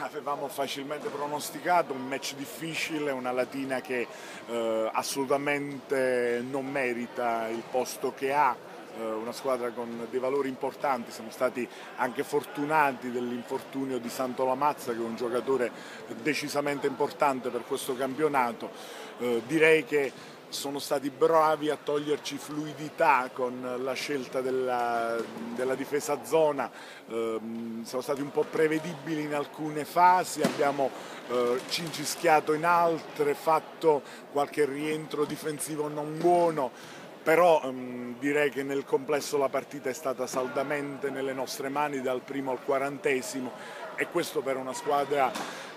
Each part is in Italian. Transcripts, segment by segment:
avevamo facilmente pronosticato, un match difficile, una Latina che eh, assolutamente non merita il posto che ha, eh, una squadra con dei valori importanti, siamo stati anche fortunati dell'infortunio di Santo Lamazza che è un giocatore decisamente importante per questo campionato, eh, direi che sono stati bravi a toglierci fluidità con la scelta della, della difesa zona, eh, siamo stati un po' prevedibili in alcune fasi, abbiamo eh, cincischiato in altre, fatto qualche rientro difensivo non buono, però ehm, direi che nel complesso la partita è stata saldamente nelle nostre mani dal primo al quarantesimo e questo per una squadra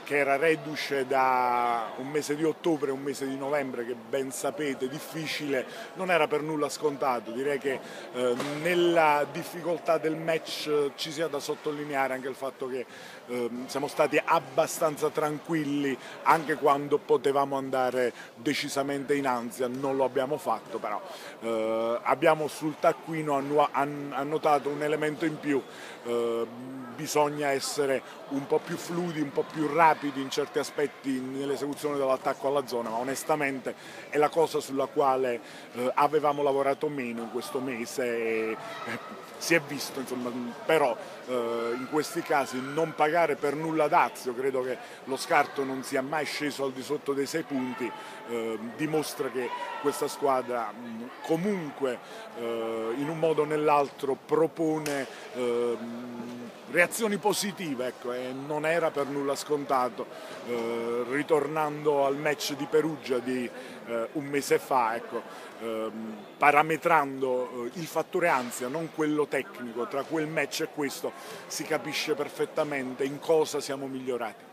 che era reduce da un mese di ottobre e un mese di novembre che ben sapete difficile, non era per nulla scontato, direi che eh, nella difficoltà del match ci sia da sottolineare anche il fatto che eh, siamo stati abbastanza tranquilli anche quando potevamo andare decisamente in ansia, non lo abbiamo fatto però eh, abbiamo sul taccuino annotato un elemento in più, eh, bisogna essere un po' più fludi, un po' più rapidi rapidi in certi aspetti nell'esecuzione dell'attacco alla zona, ma onestamente è la cosa sulla quale eh, avevamo lavorato meno in questo mese e, eh, si è visto, insomma, però eh, in questi casi non pagare per nulla dazio, credo che lo scarto non sia mai sceso al di sotto dei sei punti, eh, dimostra che questa squadra mh, comunque eh, in un modo o nell'altro propone ehm, reazioni positive, ecco, e non era per nulla scontato, eh, ritornando al match di Perugia di eh, un mese fa, ecco, ehm, parametrando eh, il fattore ansia, non quello tecnico, tra quel match e questo si capisce perfettamente in cosa siamo migliorati.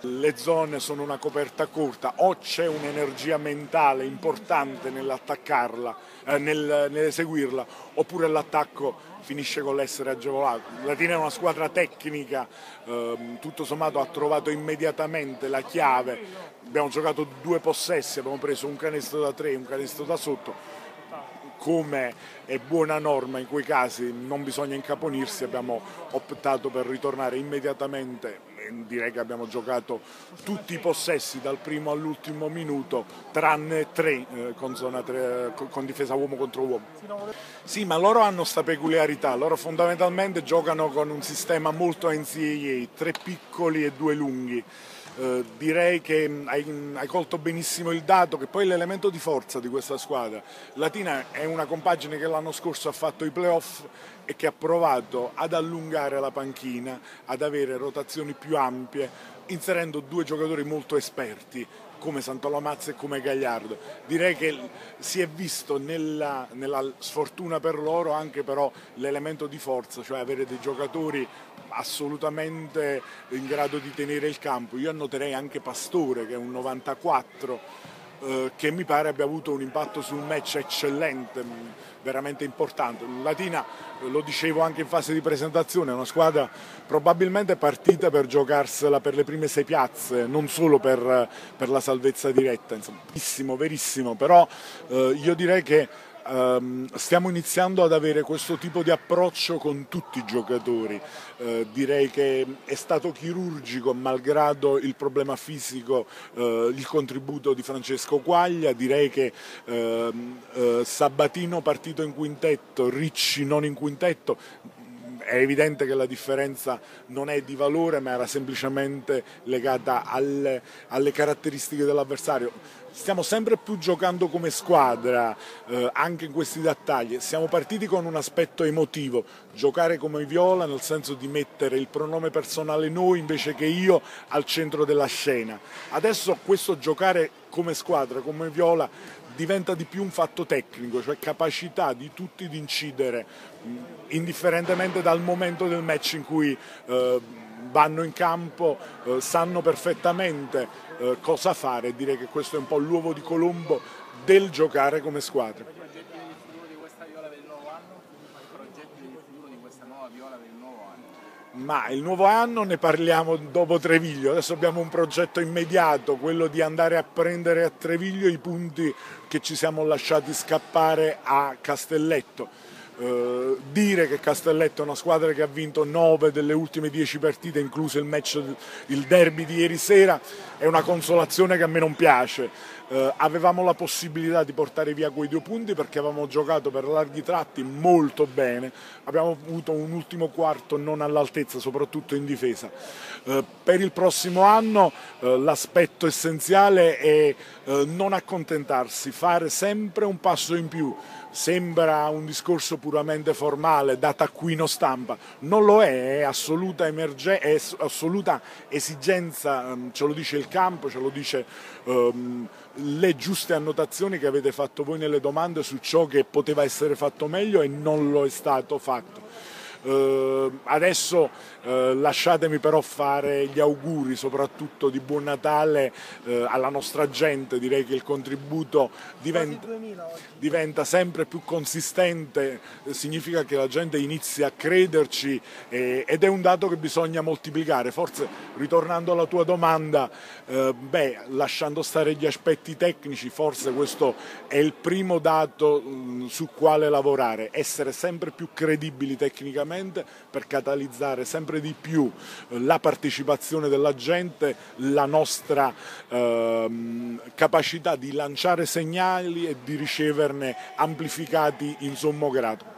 Le zone sono una coperta corta, o c'è un'energia mentale importante nell'attaccarla, eh, nel, nell'eseguirla, oppure l'attacco finisce con l'essere agevolato. Latina è una squadra tecnica, ehm, tutto sommato ha trovato immediatamente la chiave, abbiamo giocato due possessi, abbiamo preso un canestro da tre e un canestro da sotto, come è buona norma in quei casi non bisogna incaponirsi, abbiamo optato per ritornare immediatamente direi che abbiamo giocato tutti i possessi dal primo all'ultimo minuto, tranne tre eh, con, tre, con, difesa uomo contro uomo. Sì, ma loro hanno questa peculiarità, loro fondamentalmente giocano con un sistema molto NCAA, tre piccoli e due lunghi. Eh, direi che mm, hai, mm, hai, colto benissimo il dato che poi è l'elemento di forza di questa squadra. Latina è una compagine che l'anno scorso ha fatto i playoff e che ha provato ad allungare la panchina, ad avere rotazioni più ampie, inserendo due giocatori molto esperti come Sant'Olamazza e come Gagliardo. Direi che si è visto nella, nella sfortuna per loro anche però l'elemento di forza, cioè avere dei giocatori assolutamente in grado di tenere il campo. Io annoterei anche Pastore che è un 94 eh, che mi pare abbia avuto un impatto sul match eccellente, veramente importante. Latina, eh, lo dicevo anche in fase di presentazione, è una squadra probabilmente partita per giocarsela per le prime sei piazze, non solo per, per la salvezza diretta, insomma, verissimo, verissimo, però eh, io direi che Um, stiamo iniziando ad avere questo tipo di approccio con tutti i giocatori. Uh, direi che è stato chirurgico, malgrado il problema fisico, uh, il contributo di Francesco Quaglia. Direi che uh, Sabatino partito in quintetto, Ricci non in quintetto, è evidente che la differenza non è di valore ma era semplicemente legata alle, alle caratteristiche dell'avversario stiamo sempre più giocando come squadra, eh, anche in questi dettagli. Siamo partiti con un aspetto emotivo, giocare come Viola nel senso di mettere il pronome personale noi invece che io al centro della scena. Adesso questo giocare come squadra, come Viola, diventa di più un fatto tecnico, cioè capacità di tutti di incidere, indifferentemente dal momento del match in cui eh, vanno in campo, eh, sanno perfettamente eh, cosa fare. Direi che questo è un po' l'uovo di Colombo del giocare come squadra. Ma il nuovo anno ne parliamo dopo Treviglio, adesso abbiamo un progetto immediato, quello di andare a prendere a Treviglio i punti che ci siamo lasciati scappare a Castelletto. Eh, dire che Castelletto è una squadra che ha vinto 9 delle ultime 10 partite, incluso il match, il derby di ieri sera, è una consolazione che a me non piace. Eh, avevamo la possibilità di portare via quei due punti perché avevamo giocato per larghi tratti molto bene, abbiamo avuto un ultimo quarto non all'altezza, soprattutto in difesa. Eh, per il prossimo anno eh, l'aspetto essenziale è eh, non accontentarsi, fare sempre un passo in più sembra un discorso puramente formale da taccuino stampa, non lo è, è assoluta, emerge- è assoluta esigenza, ehm, ce lo dice il campo, ce lo dice um, le giuste annotazioni che avete fatto voi nelle domande su ciò che poteva essere fatto meglio e non lo è stato fatto. Uh, adesso uh, lasciatemi però fare gli auguri soprattutto di buon Natale uh, alla nostra gente, direi che il contributo diventa, diventa sempre più consistente, significa che la gente inizia a crederci eh, ed è un dato che bisogna moltiplicare. Forse ritornando alla tua domanda, beh, lasciando stare gli aspetti tecnici, forse questo è il primo dato mh, su quale lavorare, essere sempre più credibili tecnicamente sicuramente per catalizzare sempre di più eh, la partecipazione della gente, la nostra ehm, capacità di lanciare segnali e di riceverne amplificati in sommo grado.